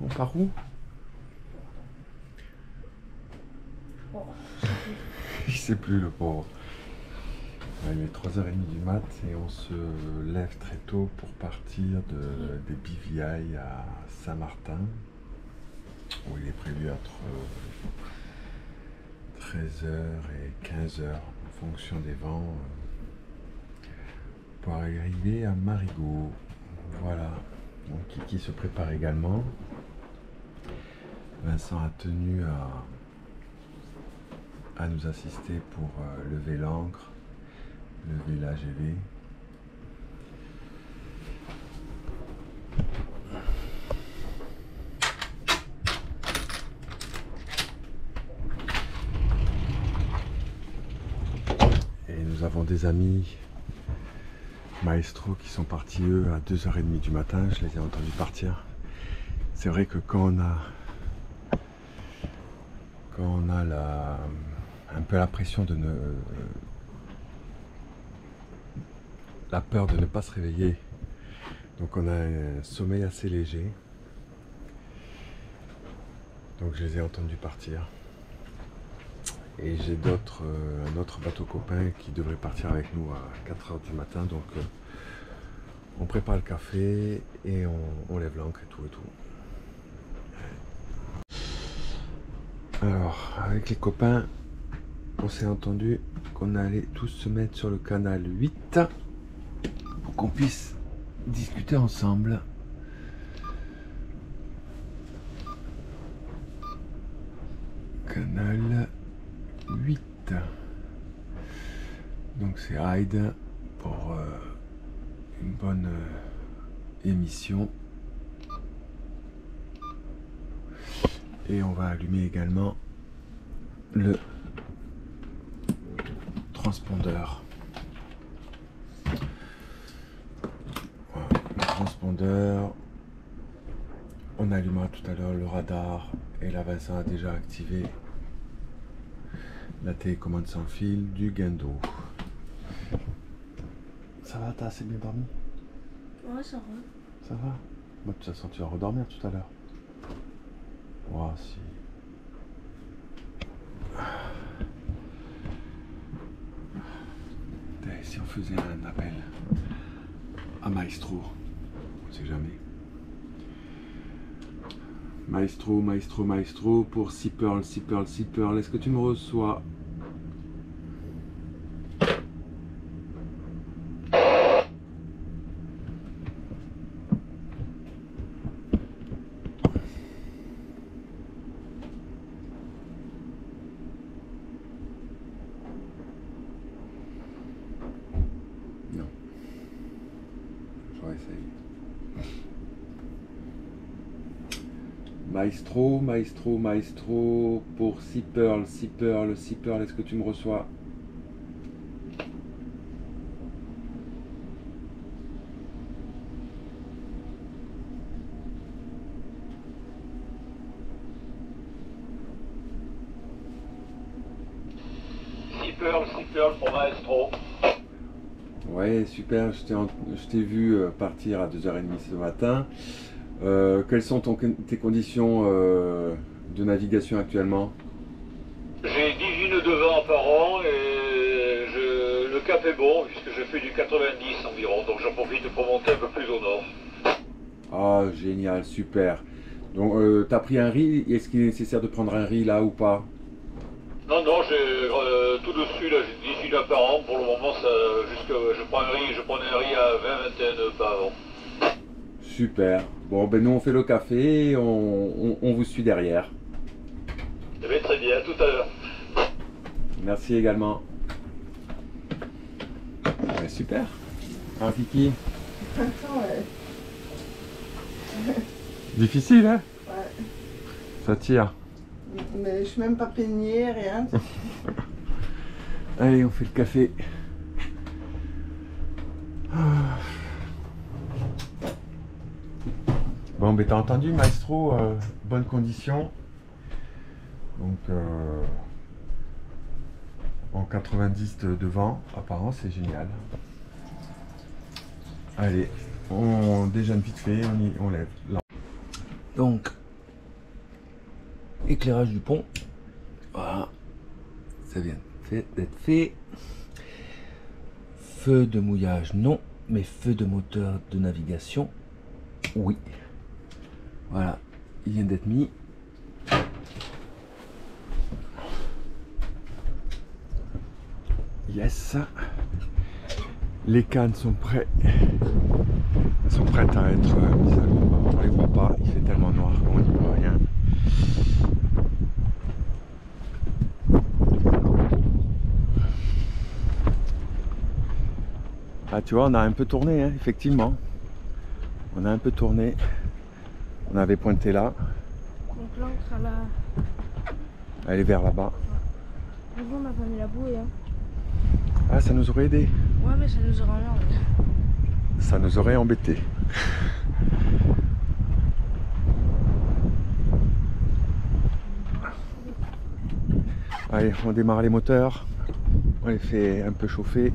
On part où? Il sait plus le pauvre. Il est 3h30 du mat et on se lève très tôt pour partir de, des BVI à Saint-Martin où il est prévu entre 13h et 15h en fonction des vents euh, pour arriver à Marigot. Voilà. Kiki se prépare également. Vincent a tenu à, nous assister pour euh, lever l'ancre, lever l'AGV. Et nous avons des amis maestro qui sont partis eux à 2h30 du matin, je les ai entendus partir. C'est vrai que quand on a quand on a un peu la pression de ne la peur de ne pas se réveiller, donc on a un sommeil assez léger. Donc je les ai entendus partir. Et j'ai d'autres, euh, un autre bateau copain qui devrait partir avec nous à 4h du matin. Donc euh, on prépare le café et on, lève l'ancre et tout et tout. Alors, avec les copains, on s'est entendu qu'on allait tous se mettre sur le canal 8 pour qu'on puisse discuter ensemble. Canal 8. Pour euh, une bonne euh, émission. Et on va allumer également le transpondeur. Le transpondeur. On allumera tout à l'heure le radar et là Vincent a déjà activé la télécommande sans fil du Guindo. Ça va, t'as assez bien dormi Ouais, ça va. Ça va Moi, de toute façon, tu vas redormir tout à l'heure. Ouah, si. Si on faisait un appel à Maestro, on sait jamais. Maestro, maestro, maestro, pour Sea Pearl, Sea Pearl, Sea Pearl, est-ce que tu me reçois? Maestro, maestro, maestro, pour Sea Pearl, Sea Pearl, Sea Pearl, est-ce que tu me reçois? Pearl, Pearl pour Maestro. Ouais, super, je t'ai en- je t'ai vu euh, partir à 2h30 ce matin. Euh, quelles sont ton- tes conditions euh, de navigation actuellement? J'ai 18 nœuds de vent par an et je- le cap est bon puisque je fais du 90 environ, donc j'en profite pour monter un peu plus au nord. Ah, génial, super. Donc, euh, t'as pris un riz, est-ce qu'il est nécessaire de prendre un riz là ou pas? Non, non, j'ai euh, tout dessus, là, j'ai 18 nœuds par an. Pour le moment, ça, jusque, je prends un riz, je prends un riz à 20-21 nœuds par an. Super. Bon, ben nous on fait le café, et on, on- on vous suit derrière. Eh bien, très bien, à tout à l'heure. Merci également. Ouais, super. Un Kiki? Attends, ouais. Difficile, hein? Ouais. Ça tire. Mais je suis même pas peignée, rien. Allez, on fait le café. Ah. Bon, ben t'as entendu, Maestro, euh, bonne condition. Donc euh, en 90 de devant, apparemment c'est génial. Allez, on déjeune vite fait, on, y, on lève. Là. Donc, éclairage du pont. Voilà. Ça vient d'être fait. Feu de mouillage, non. Mais feu de moteur de navigation, oui. Voilà. Il vient d'être mis. Yes. Les cannes sont prêtes. Elles sont prêtes à être euh, mises à l'eau. On les voit pas, il fait tellement noir qu'on n'y voit rien. Ah tu vois, on a un peu tourné, hein, effectivement. On a un peu tourné. On avait pointé là, Donc l'encre la. elle est vers là-bas. Avant, on n'a pas mis la bouée. Hein. Ah, ça nous aurait aidé. Ouais, mais ça nous aura emmerdé. Ça nous aurait embêté. Allez, on démarre les moteurs. On les fait un peu chauffer.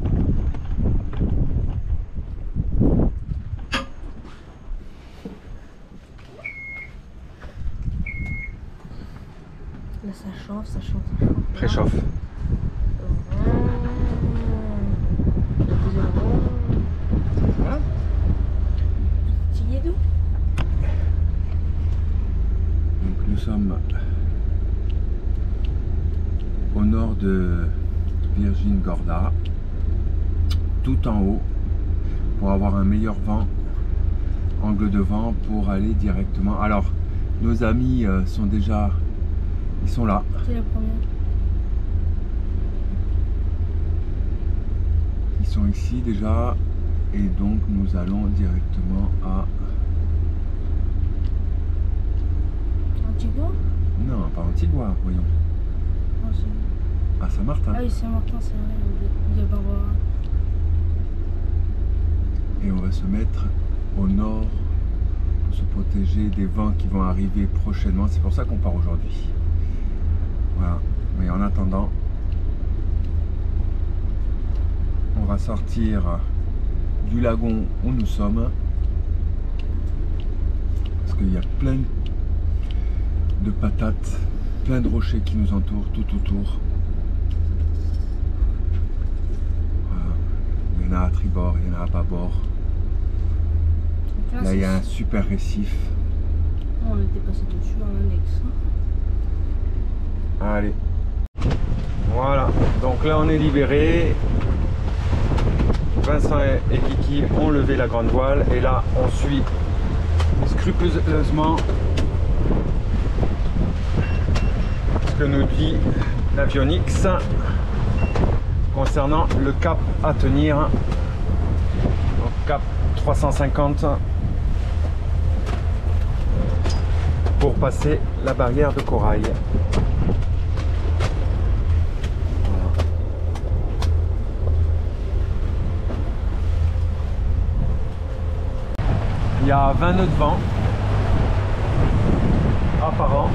Là, ça chauffe, ça chauffe, ça chauffe. Préchauffe. Voilà. Donc nous sommes au nord de Virgin Gorda, tout en haut, pour avoir un meilleur vent, angle de vent pour aller directement. Alors, nos amis euh, sont déjà, ils sont là. C'est la première. Ils sont ici déjà, et donc nous allons directement à Antigua? Non, pas Antigua, voyons, Ah, à Saint-Martin. Ah oui, c'est Martin, c'est vrai. Il y a Barbara. et on va se mettre au nord pour se protéger des vents qui vont arriver prochainement. C'est pour ça qu'on part aujourd'hui. Voilà. Mais en attendant, on va sortir du lagon où nous sommes. Parce qu'il y a plein de patates, plein de rochers qui nous entourent tout autour. Voilà. Il y en a à tribord, il y en a à bâbord. Donc Là, il y a un super récif. On était passé dessus en annexe. Allez. Voilà. Donc là, on est libéré. Vincent et Kiki ont levé la grande voile. Et là, on suit scrupuleusement ce que nous dit l'avionics concernant le cap à tenir. Donc, cap 350 pour passer la barrière de corail. Il y a 20 nœuds de vent apparent.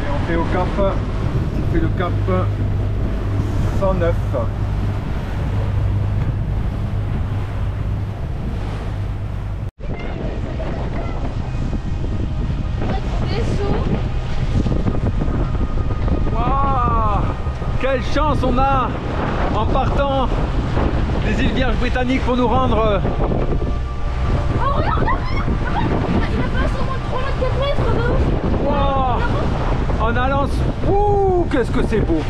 Et on fait au cap, on fait le cap 109. Waouh Quelle chance on a en partant des îles Vierges britanniques pour nous rendre. euh, Waouh En allant. Ouh Qu'est-ce que c'est beau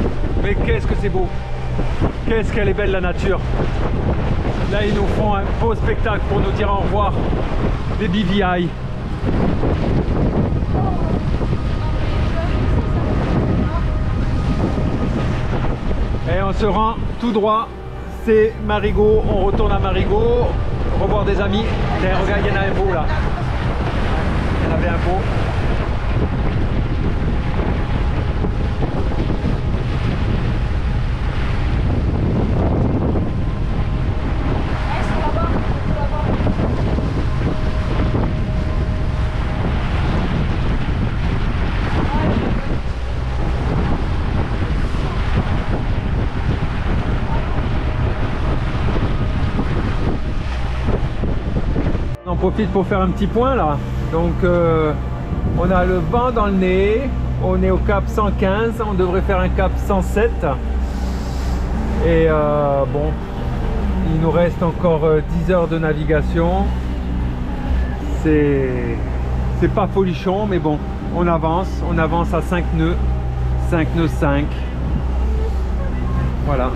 Mais qu'est-ce que c'est beau Qu'est-ce qu'elle est belle la nature Là ils nous font un beau spectacle pour nous dire au revoir. Des BVI. Et on se rend tout droit. C'est Marigot. On retourne à Marigot. Revoir des amis. Et regarde, il y en a un beau là. Il y en avait un beau. Pour faire un petit point là. Donc euh, on a le vent dans le nez, on est au cap 115, on devrait faire un cap 107. Et euh, bon, il nous reste encore euh, 10 heures de navigation. C'est c'est pas folichon, mais bon, on avance, on avance à 5 nœuds, 5 nœuds 5. Voilà.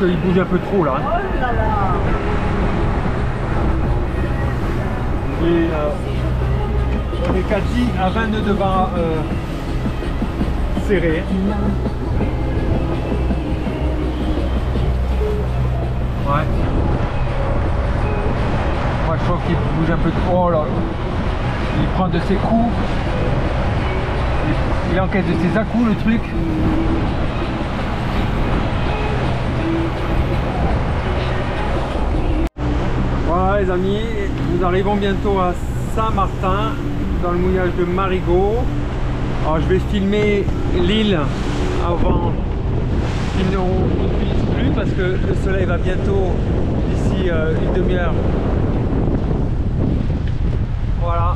Qu'il bouge un peu trop là. hein. Oh euh, est à 20 nœuds de vent euh, serré. Ouais. Moi je trouve qu'il bouge un peu trop. Oh. Il prend de ses coups. Il, il encaisse de ses à-coups le truc. Voilà les amis, nous arrivons bientôt à Saint-Martin dans le mouillage de Marigot. Alors je vais filmer l'île avant qu'il ne plus parce que le soleil va bientôt d'ici euh, une demi-heure. Voilà,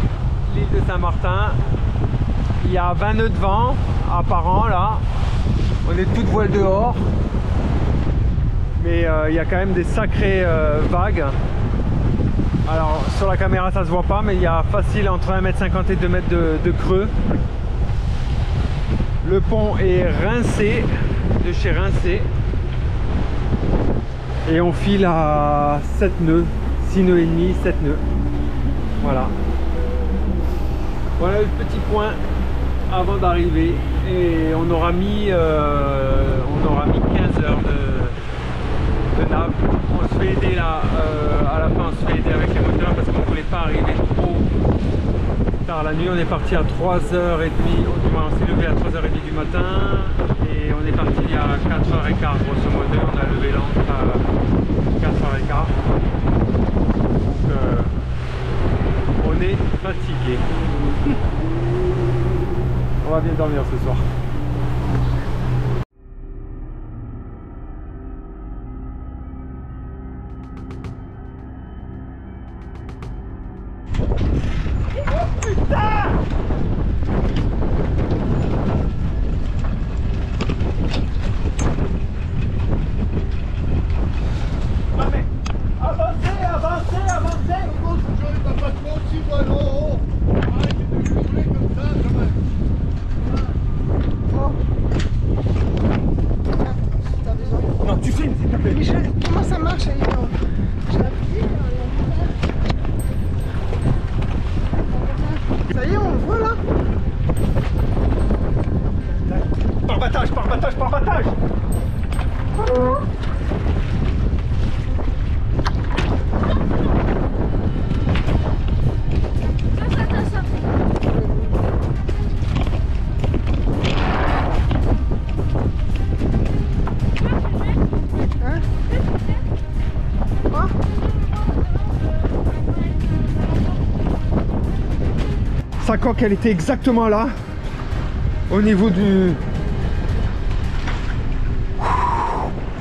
l'île de Saint-Martin. Il y a 20 nœuds de vent apparent là. On est toute voile dehors. Mais euh, il y a quand même des sacrées euh, vagues. Alors sur la caméra ça se voit pas mais il y a facile entre 1m50 et 2 m de, de creux. Le pont est rincé, de chez Rincé. Et on file à 7 nœuds, 6 nœuds et demi, 7 nœuds. Voilà. Voilà le petit point avant d'arriver. Et on aura mis euh, on aura mis 15 heures de, de nav. On se fait aider là, euh, à la fin on se fait aider avec les moteurs parce qu'on ne voulait pas arriver trop tard la nuit. On est parti à 3h30, du on s'est levé à 3h30 du matin et on est parti a 4h15 grosso modo. On a levé l'ancre à 4h15. Donc euh, on est fatigué. on va bien dormir ce soir. Coque, elle était exactement là, au niveau du...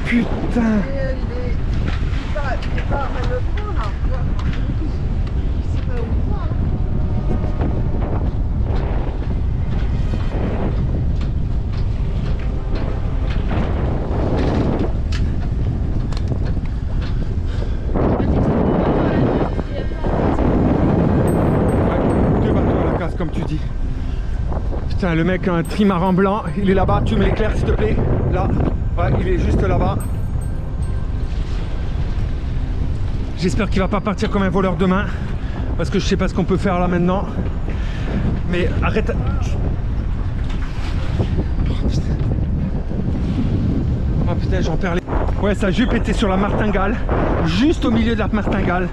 Putain Putain, le mec a un trimaran blanc, il est là-bas, tu me l'éclaires s'il te plaît Là, il est juste là-bas. J'espère qu'il va pas partir comme un voleur demain, parce que je sais pas ce qu'on peut faire là maintenant. Mais arrête. Oh, putain. Oh putain, j'en perds les. Ouais, sa jupe était sur la martingale, juste au milieu de la martingale.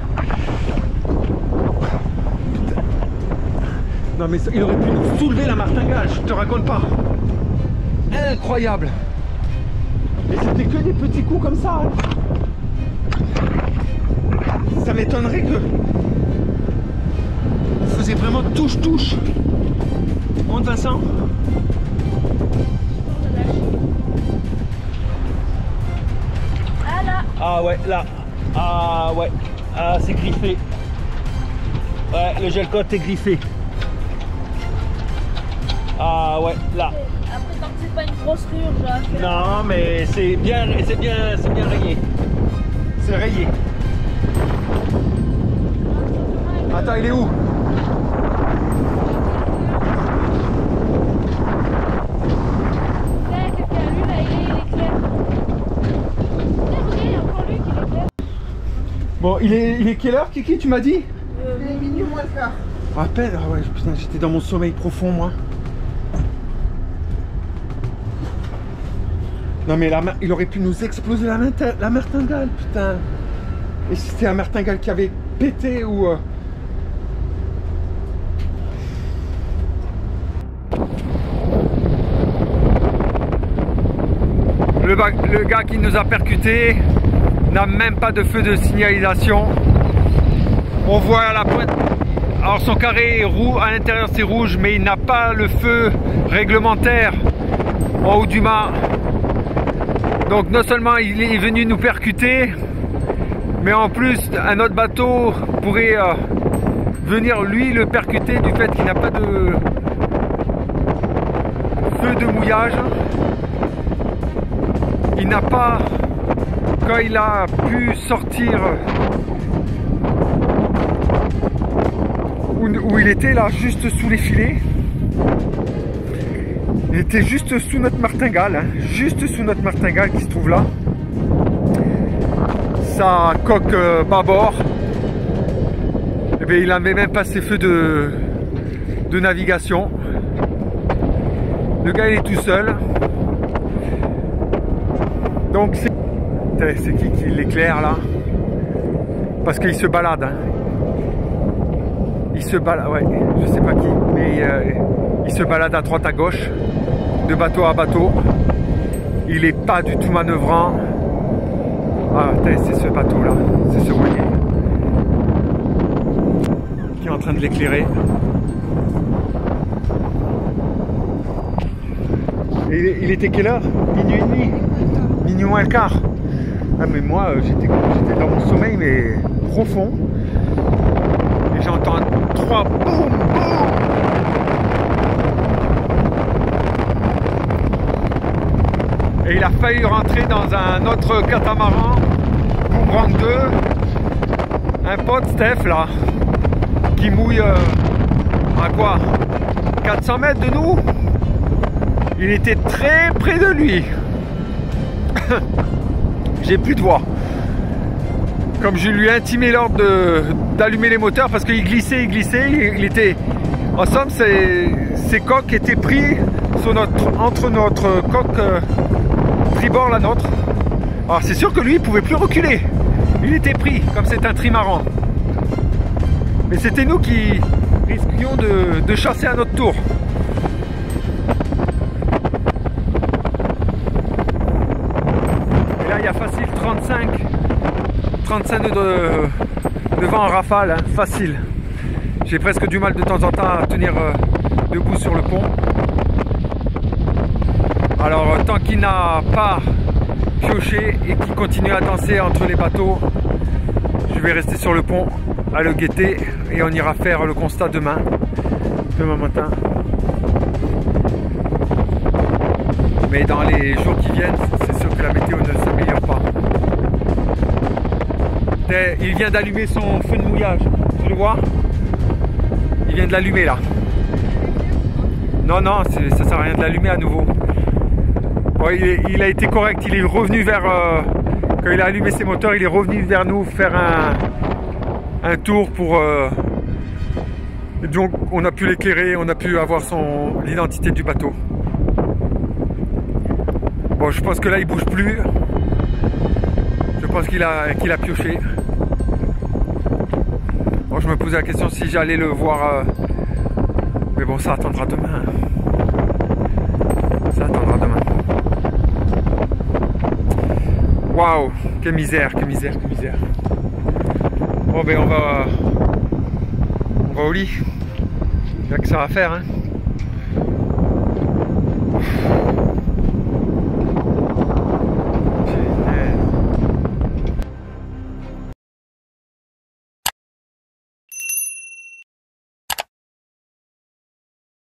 Non mais ça- il aurait pu nous soulever la martingale, je te raconte pas. Incroyable. Et c'était que des petits coups comme ça. hein. Ça m'étonnerait que. On faisait vraiment touche-touche. Monte Vincent. Ah là Ah ouais, là. Ah ouais. Ah, c'est griffé. Ouais, le gel coat est griffé. Ah ouais, là. Après, tant que c'est pas une grosse rure, j'ai. Non, mais c'est bien, c'est bien, c'est bien rayé. C'est rayé. Attends, il est où? Là, quelqu'un, lui, là, il est, il est clair. Tiens, regarde, il y a encore lui qui est clair. Bon, il est, il est quelle heure, Kiki, tu m'as dit? Il est minuit moins le quart. À peine. Ah ouais, putain, j'étais dans mon sommeil profond, moi. Non, mais il aurait pu nous exploser la, la martingale, putain. Et si c'était un martingale qui avait pété ou. euh, Le, le gars qui nous a percuté n'a même pas de feu de signalisation. On voit à la pointe. Alors son carré est roux, à l'intérieur c'est rouge, mais il n'a pas le feu réglementaire en haut du mât. Donc non seulement il est venu nous percuter, mais en plus un autre bateau pourrait euh, venir lui le percuter du fait qu'il n'a pas de feu de mouillage. Il n'a pas, quand il a pu sortir où, où il était là, juste sous les filets. Était juste sous notre martingale, hein, juste sous notre martingale qui se trouve là. Sa coque euh, bâbord, eh bien, il n'avait même pas ses feux de, de navigation. Le gars il est tout seul. Donc c'est c'est qui qui l'éclaire là? Parce qu'il se balade. hein. Il se balade, ouais, je sais pas qui, mais euh, il se balade à droite à gauche, bateau à bateau. Il est pas du tout manœuvrant. Ah, c'est ce bateau là, c'est ce voilier qui est en train de l'éclairer. Et il, était quelle heure? Minuit et demi Minuit moins le quart. Ah mais moi euh, j'étais dans mon sommeil mais profond. Et j'entends trois boum Et il a failli rentrer dans un autre catamaran, Boomerang 2. Un pote Steph là, qui mouille euh, à quoi? 400 mètres de nous? Il était très près de lui. J'ai plus de voix. Comme je lui ai intimé l'ordre d'allumer les moteurs parce qu'il glissait, il glissait, il, il était. En somme, ses, ses coques étaient pris entre notre coque euh, tribord la nôtre. Alors c'est sûr que lui, il pouvait plus reculer. Il était pris, comme c'est un trimaran. Mais c'était nous qui risquions de, chasser à notre tour. Et là, il y a facile 35, 35 nœuds de, de vent en rafale, hein, facile. J'ai presque du mal de temps en temps à tenir euh, debout sur le pont. Alors, euh, tant qu'il n'a pas pioché et qu'il continue à danser entre les bateaux, je vais rester sur le pont à le guetter et on ira faire le constat demain, demain matin. Mais dans les jours qui viennent, c'est sûr que la météo ne s'améliore pas. Il vient d'allumer son feu de mouillage. Tu le vois? Il vient de l'allumer là. Non, non, ça sert à rien de l'allumer à nouveau. Il, a été correct. Il est revenu vers. euh, quand il a allumé ses moteurs, il est revenu vers nous faire un, tour pour. euh, et donc, on a pu l'éclairer, on a pu avoir son l'identité du bateau. Bon, je pense que là, il bouge plus. Je pense qu'il a, qu'il a pioché. Bon, je me posais la question si j'allais le voir euh, Mais bon, ça attendra demain. hein. Ça attendra demain. Waouh, quelle misère, quelle misère, quelle misère. Bon ben on va on va au lit. Il y a que ça à faire hein.